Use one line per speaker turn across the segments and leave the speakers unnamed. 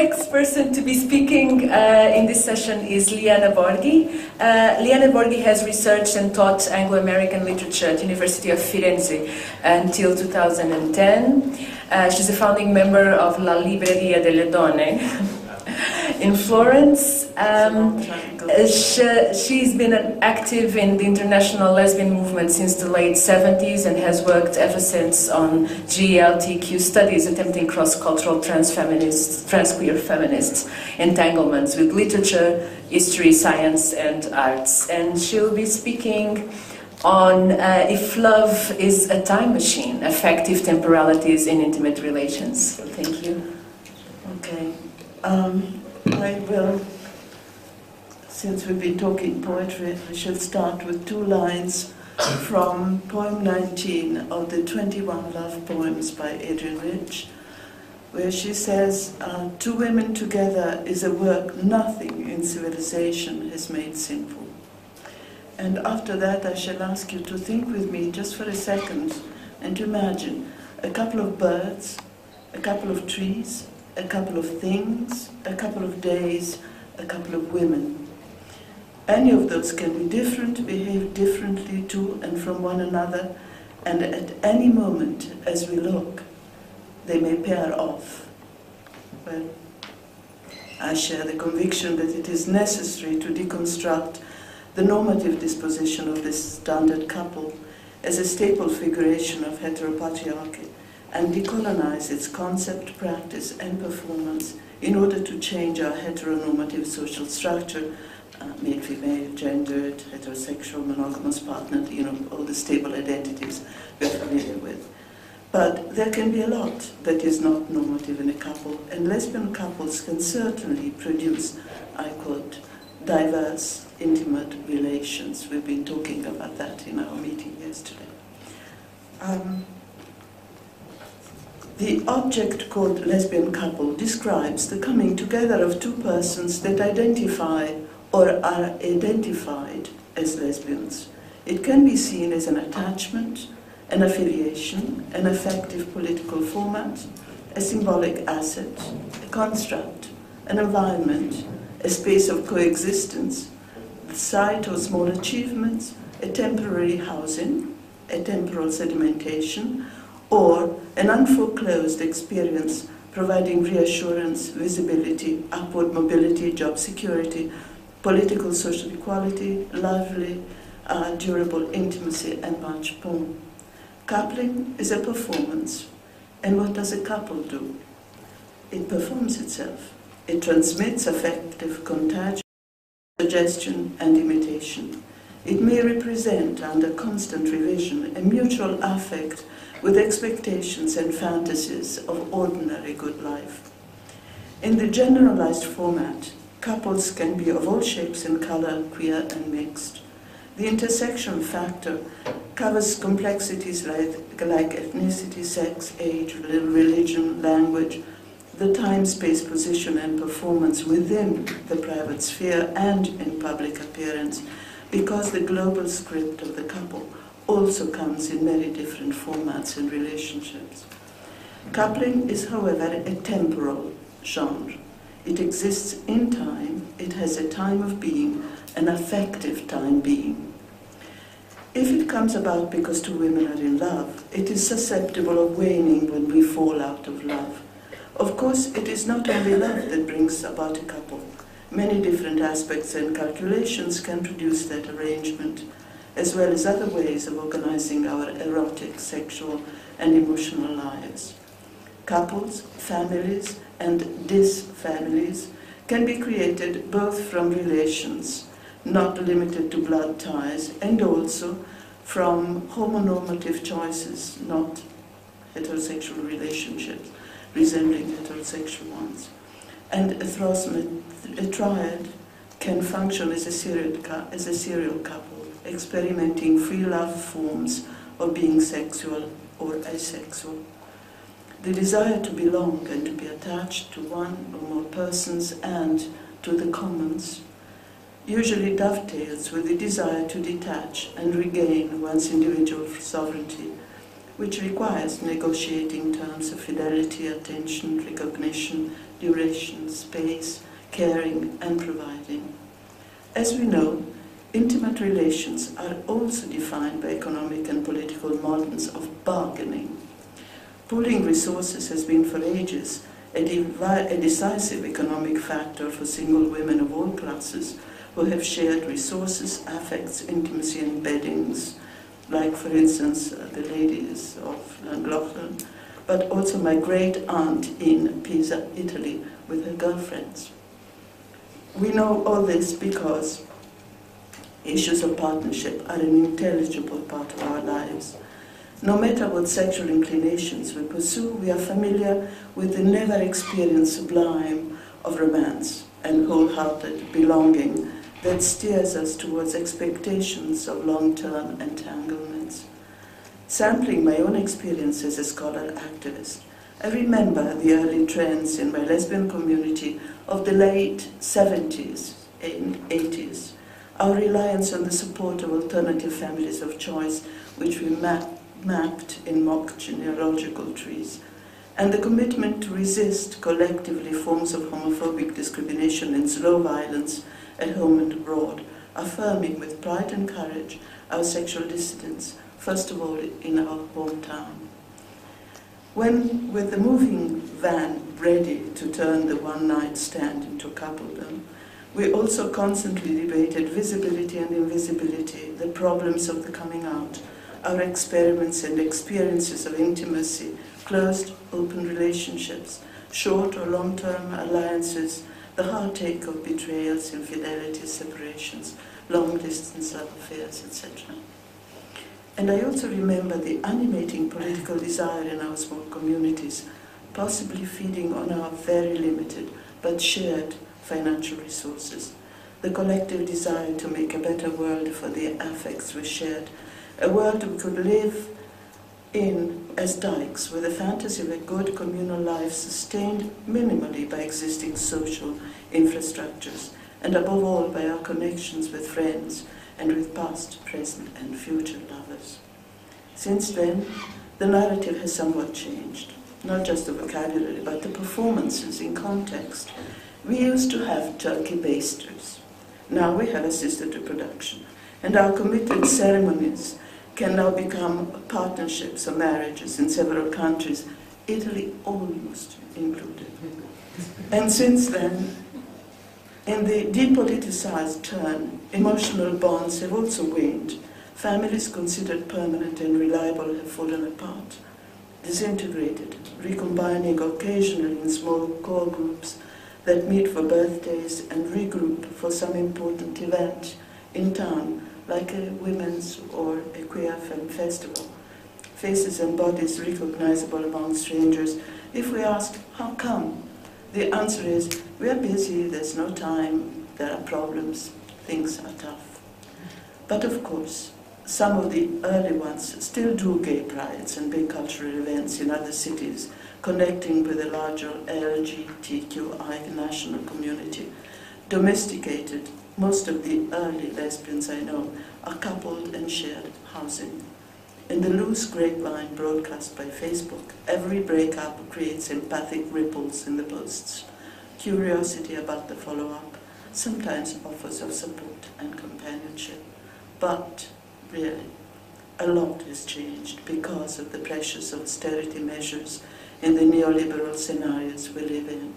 Next person to be speaking uh, in this session is Liana Borghi. Uh, Liana Borghi has researched and taught Anglo-American literature at University of Firenze until 2010. Uh, she's a founding member of La Libreria delle Donne in Florence. Um, she, she's been active in the international lesbian movement since the late 70s and has worked ever since on GLTQ studies, attempting cross-cultural trans-feminist, trans-queer feminist entanglements with literature, history, science, and arts. And she'll be speaking on uh, if love is a time machine, affective temporalities in intimate relations. Thank you.
Okay. Um, I will since we've been talking poetry, I shall start with two lines from poem 19 of the 21 Love Poems by Adrienne Rich, where she says, uh, Two women together is a work nothing in civilization has made sinful. And after that, I shall ask you to think with me just for a second and to imagine a couple of birds, a couple of trees, a couple of things, a couple of days, a couple of women. Any of those can be different, behave differently to and from one another, and at any moment as we look, they may pair off. Well, I share the conviction that it is necessary to deconstruct the normative disposition of this standard couple as a staple figuration of heteropatriarchy and decolonize its concept, practice, and performance in order to change our heteronormative social structure uh, male, female, gendered, heterosexual, monogamous, partnered, you know, all the stable identities we're familiar with. But there can be a lot that is not normative in a couple, and lesbian couples can certainly produce, I quote, diverse, intimate relations. We've been talking about that in our meeting yesterday. Um, the object called lesbian couple describes the coming together of two persons that identify or are identified as lesbians. It can be seen as an attachment, an affiliation, an effective political format, a symbolic asset, a construct, an environment, a space of coexistence, the site of small achievements, a temporary housing, a temporal sedimentation, or an unforeclosed experience providing reassurance, visibility, upward mobility, job security, political social equality, lively, uh, durable intimacy, and much more. Coupling is a performance. And what does a couple do? It performs itself. It transmits affective contagion, suggestion, and imitation. It may represent, under constant revision, a mutual affect with expectations and fantasies of ordinary good life. In the generalized format, Couples can be of all shapes and color, queer and mixed. The intersection factor covers complexities like, like ethnicity, sex, age, religion, language, the time, space, position, and performance within the private sphere and in public appearance, because the global script of the couple also comes in many different formats and relationships. Coupling is, however, a temporal genre. It exists in time, it has a time of being, an affective time being. If it comes about because two women are in love, it is susceptible of waning when we fall out of love. Of course, it is not only love that brings about a couple. Many different aspects and calculations can produce that arrangement, as well as other ways of organizing our erotic, sexual, and emotional lives. Couples, families, and disfamilies can be created both from relations, not limited to blood ties, and also from homonormative choices, not heterosexual relationships resembling heterosexual ones. And a, a triad can function as a, serial, as a serial couple, experimenting free love forms of being sexual or asexual. The desire to belong and to be attached to one or more persons and to the commons usually dovetails with the desire to detach and regain one's individual sovereignty, which requires negotiating terms of fidelity, attention, recognition, duration, space, caring, and providing. As we know, intimate relations are also defined by economic and political models of bargaining. Pooling resources has been for ages a, a decisive economic factor for single women of all classes who have shared resources, affects, intimacy, and beddings, like, for instance, uh, the ladies of Llangollen, but also my great aunt in Pisa, Italy, with her girlfriends. We know all this because issues of partnership are an intelligible part of our lives. No matter what sexual inclinations we pursue, we are familiar with the never experienced sublime of romance and wholehearted belonging that steers us towards expectations of long-term entanglements. Sampling my own experience as a scholar activist, I remember the early trends in my lesbian community of the late 70s and 80s, our reliance on the support of alternative families of choice, which we map, mapped in mock genealogical trees, and the commitment to resist collectively forms of homophobic discrimination and slow violence at home and abroad, affirming with pride and courage our sexual dissidence, first of all in our hometown. When, with the moving van ready to turn the one night stand into a coupledom, we also constantly debated visibility and invisibility, the problems of the coming out, our experiments and experiences of intimacy, closed, open relationships, short or long term alliances, the heartache of betrayals, infidelities, separations, long distance love affairs, etc. And I also remember the animating political desire in our small communities, possibly feeding on our very limited but shared financial resources. The collective desire to make a better world for the affects we shared, a world we could live in as dykes with a fantasy of a good communal life sustained minimally by existing social infrastructures, and above all by our connections with friends and with past, present, and future lovers. Since then, the narrative has somewhat changed, not just the vocabulary, but the performances in context. We used to have turkey basters. Now we have assisted reproduction, and our committed ceremonies can now become partnerships or marriages in several countries, Italy almost included. And since then, in the depoliticized turn, emotional bonds have also waned. Families considered permanent and reliable have fallen apart, disintegrated, recombining occasionally in small core groups that meet for birthdays and regroup for some important event in town like a women's or a queer film festival. Faces and bodies recognizable among strangers. If we ask, how come? The answer is, we are busy, there's no time, there are problems, things are tough. But of course, some of the early ones still do gay prides and big cultural events in other cities, connecting with the larger LGBTQI national community, domesticated most of the early lesbians I know are coupled and shared housing. In the loose grapevine broadcast by Facebook, every breakup creates empathic ripples in the posts. Curiosity about the follow-up, sometimes offers of support and companionship. But, really, a lot has changed because of the pressures of austerity measures in the neoliberal scenarios we live in.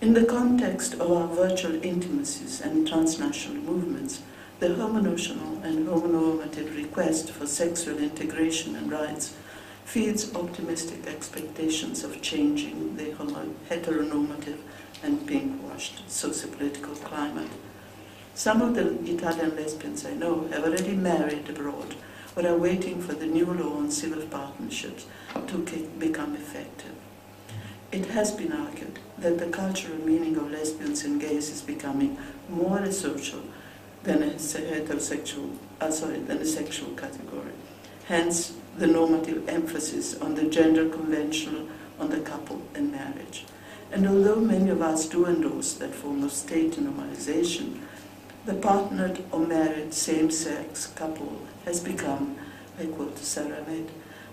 In the context of our virtual intimacies and transnational movements, the homonational and homonormative request for sexual integration and rights feeds optimistic expectations of changing the heteronormative and pink-washed socio-political climate. Some of the Italian lesbians I know have already married abroad or are waiting for the new law on civil partnerships to become effective. It has been argued that the cultural meaning of lesbians and gays is becoming more social than a heterosexual, uh, sorry, than a sexual category. Hence, the normative emphasis on the gender conventional, on the couple and marriage. And although many of us do endorse that form of state normalization, the partnered or married same-sex couple has become, I quote Sara Ahmed,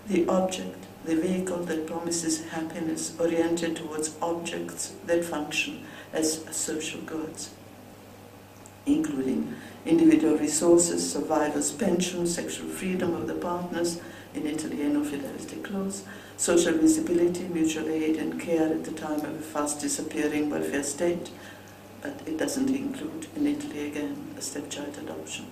the object, the vehicle that promises happiness oriented towards objects that function as social goods, including individual resources, survivors' pensions, sexual freedom of the partners, in Italy, no fidelity clause, social visibility, mutual aid and care at the time of a fast disappearing welfare state, but it doesn't include, in Italy again, a stepchild adoption.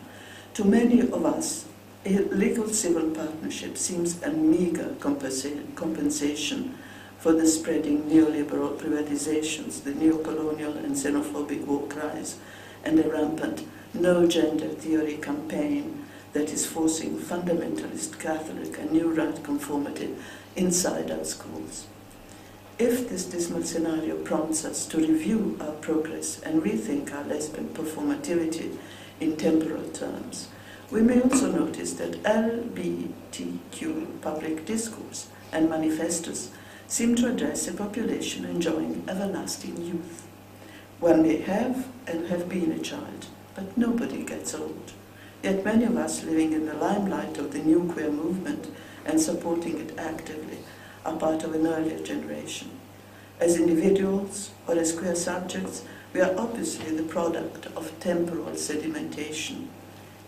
To many of us, a legal civil partnership seems a meager compensa- compensation for the spreading neoliberal privatizations, the neocolonial and xenophobic war cries, and the rampant no gender theory campaign that is forcing fundamentalist Catholic and New Right conformity inside our schools. If this dismal scenario prompts us to review our progress and rethink our lesbian performativity in temporal terms, we may also notice that LGBTQ public discourse and manifestos seem to address a population enjoying everlasting youth. One may have and have been a child, but nobody gets old. Yet many of us living in the limelight of the new queer movement and supporting it actively are part of an earlier generation. As individuals or as queer subjects, we are obviously the product of temporal sedimentation.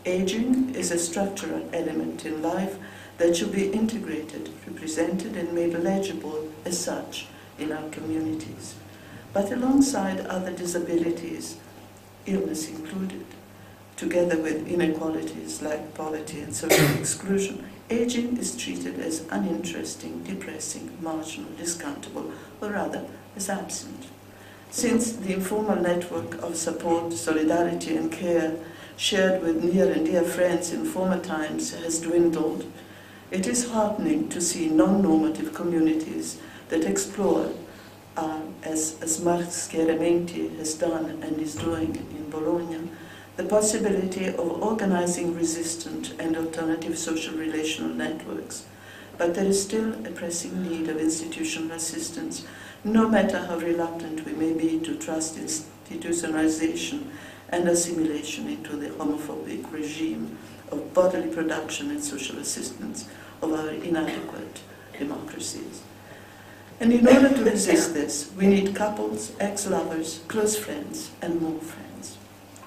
Aging is a structural element in life that should be integrated, represented, and made legible as such in our communities. But alongside other disabilities, illness included, together with inequalities like poverty and social exclusion, aging is treated as uninteresting, depressing, marginal, discountable, or rather as absent. Since the informal network of support, solidarity, and care shared with near and dear friends in former times has dwindled, it is heartening to see non normative communities that explore, uh, as, as Marx Chiaramente has done and is doing in Bologna, the possibility of organizing resistant and alternative social relational networks. But there is still a pressing need of institutional assistance, no matter how reluctant we may be to trust institutionalization and assimilation into the homophobic regime of bodily production and social assistance of our inadequate democracies. And in order to resist this, we need couples, ex lovers, close friends, and more friends.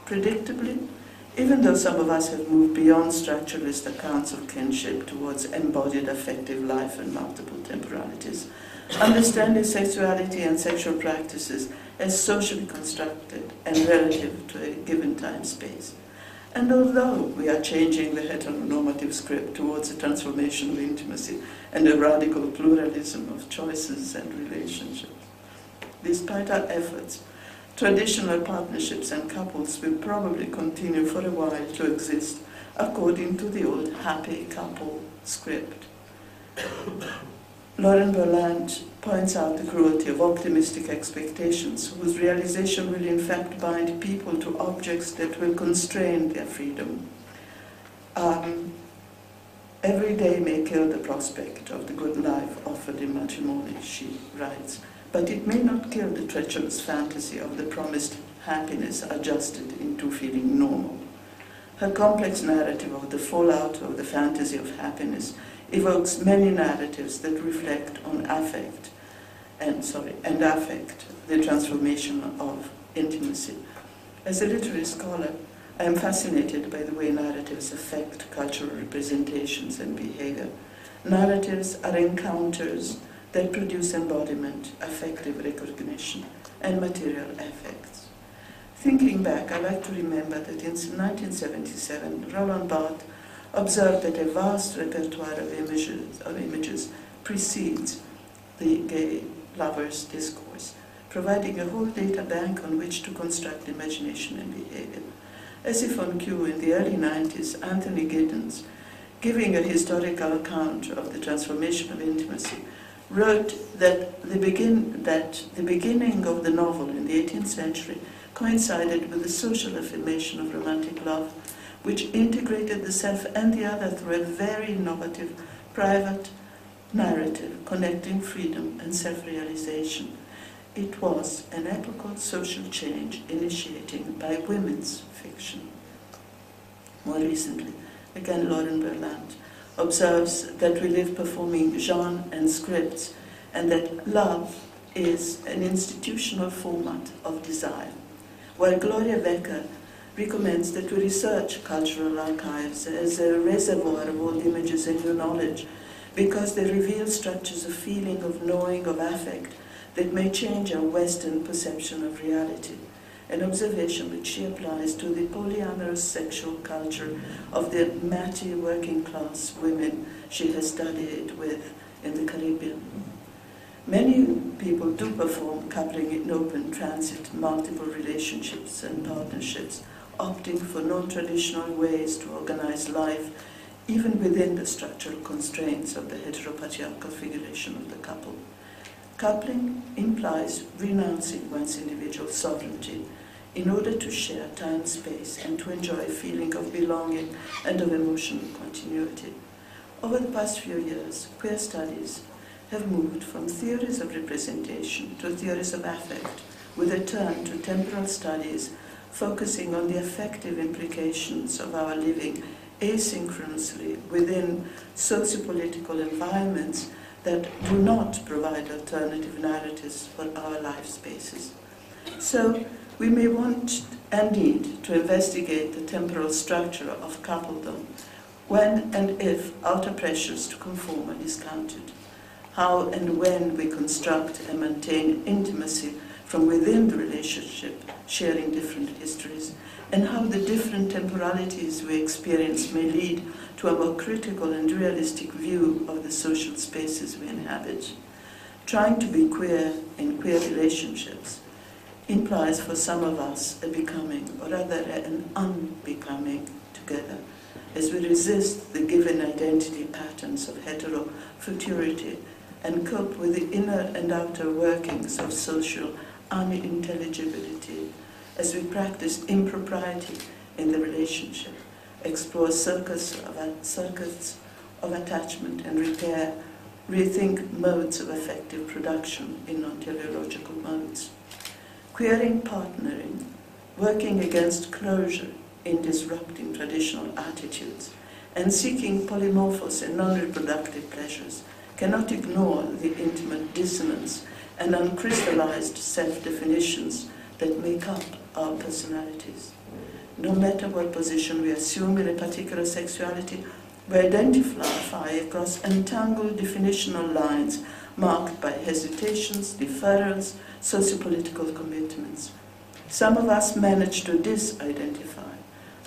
Predictably, even though some of us have moved beyond structuralist accounts of kinship towards embodied affective life and multiple temporalities, understanding sexuality and sexual practices as socially constructed and relative to a given time space. And although we are changing the heteronormative script towards a transformation of intimacy and a radical pluralism of choices and relationships, despite our efforts, traditional partnerships and couples will probably continue for a while to exist according to the old happy couple script. Lauren Berlant points out the cruelty of optimistic expectations, whose realization will in fact bind people to objects that will constrain their freedom. Um, every day may kill the prospect of the good life offered in matrimony, she writes, but it may not kill the treacherous fantasy of the promised happiness adjusted into feeling normal. Her complex narrative of the fallout of the fantasy of happiness evokes many narratives that reflect on affect and sorry and affect the transformation of intimacy. As a literary scholar, I am fascinated by the way narratives affect cultural representations and behavior. Narratives are encounters that produce embodiment, affective recognition, and material effects. Thinking back, I like to remember that in 1977, Roland Barthes observed that a vast repertoire of images, of images precedes the gay lover's discourse, providing a whole data bank on which to construct imagination and behavior. As if on cue in the early 90s, Anthony Giddens, giving a historical account of the transformation of intimacy, wrote that the, begin, that the beginning of the novel in the 18th century coincided with the social affirmation of romantic love which integrated the self and the other through a very innovative private narrative connecting freedom and self-realization. It was an epochal social change initiating by women's fiction. More recently, again Lauren Berlant observes that we live performing genre and scripts, and that love is an institutional format of desire. While Gloria Wekker recommends that we research cultural archives as a reservoir of old images and new knowledge because they reveal structures of feeling, of knowing, of affect that may change our Western perception of reality. An observation which she applies to the polyamorous sexual culture of the Métis working class women she has studied with in the Caribbean. Many people do perform coupling in open transit, multiple relationships and partnerships, opting for non-traditional ways to organize life, even within the structural constraints of the heteropatriarchal configuration of the couple. Coupling implies renouncing one's individual sovereignty in order to share time, space, and to enjoy a feeling of belonging and of emotional continuity. Over the past few years, queer studies have moved from theories of representation to theories of affect, with a turn to temporal studies focusing on the affective implications of our living asynchronously within sociopolitical environments that do not provide alternative narratives for our life spaces. So, we may want and need to investigate the temporal structure of coupledom when and if outer pressures to conform are discounted, how and when we construct and maintain intimacy from within the relationship, sharing different histories, and how the different temporalities we experience may lead to a more critical and realistic view of the social spaces we inhabit. Trying to be queer in queer relationships implies for some of us a becoming, or rather an unbecoming, together, as we resist the given identity patterns of hetero futurity and cope with the inner and outer workings of social unintelligibility as we practice impropriety in the relationship, explore circuits of, circuits of attachment and repair, rethink modes of effective production in non-teleological modes. Queering partnering, working against closure in disrupting traditional attitudes, and seeking polymorphous and non-reproductive pleasures cannot ignore the intimate dissonance and uncrystallized self-definitions that make up our personalities. No matter what position we assume in a particular sexuality, we identify across entangled definitional lines marked by hesitations, deferrals, sociopolitical commitments. Some of us manage to disidentify,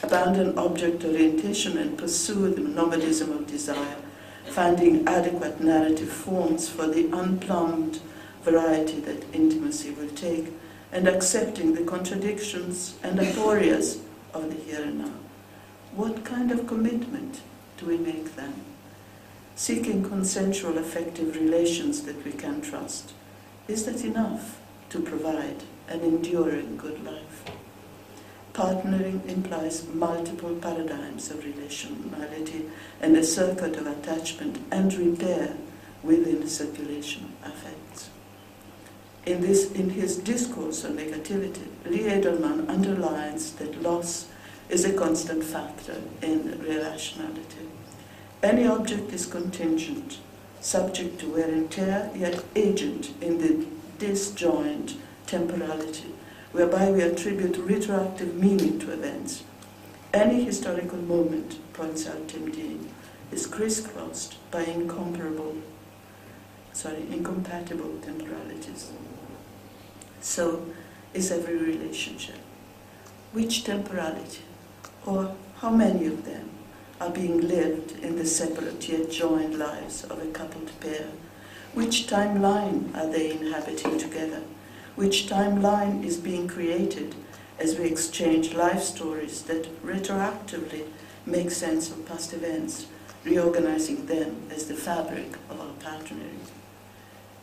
abandon object orientation and pursue the nomadism of desire, finding adequate narrative forms for the unplumbed variety that intimacy will take, and accepting the contradictions and aporias of the here and now. What kind of commitment do we make then? Seeking consensual affective relations that we can trust. Is that enough to provide an enduring good life? Partnering implies multiple paradigms of relationality and a circuit of attachment and repair within the circulation of affects. In, this, in his discourse on negativity, Lee Edelman underlines that loss is a constant factor in relationality. Any object is contingent, subject to wear and tear, yet agent in the disjoint temporality, whereby we attribute retroactive meaning to events. Any historical moment, points out Tim Dean, is crisscrossed by incomparable, sorry, incompatible temporalities so is every relationship. Which temporality, or how many of them, are being lived in the separate yet joined lives of a coupled pair? Which timeline are they inhabiting together? Which timeline is being created as we exchange life stories that retroactively make sense of past events, reorganizing them as the fabric of our partnering?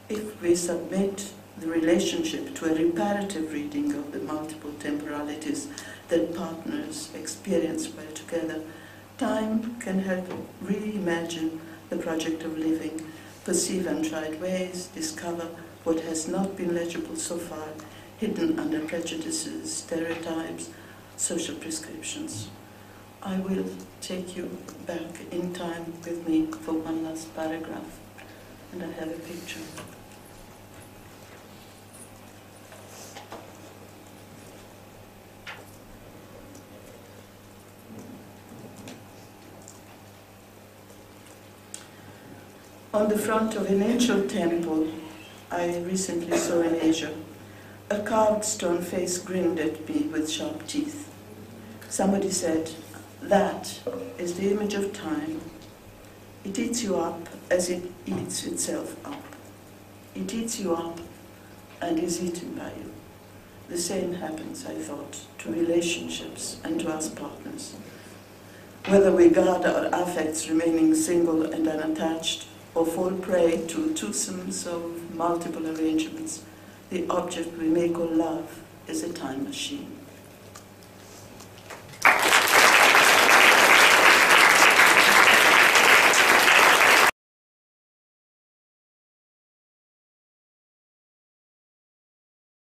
If we submit the relationship to a reparative reading of the multiple temporalities that partners experience while together, time can help reimagine the project of living, perceive untried ways, discover what has not been legible so far, hidden under prejudices, stereotypes, social prescriptions. I will take you back in time with me for one last paragraph, and I have a picture. On the front of an ancient temple I recently saw in Asia, a carved stone face grinned at me with sharp teeth. Somebody said, That is the image of time. It eats you up as it eats itself up. It eats you up and is eaten by you. The same happens, I thought, to relationships and to us partners. Whether we guard our affects remaining single and unattached, or fall prey to twosomes of multiple arrangements, the object we may call love is a time machine.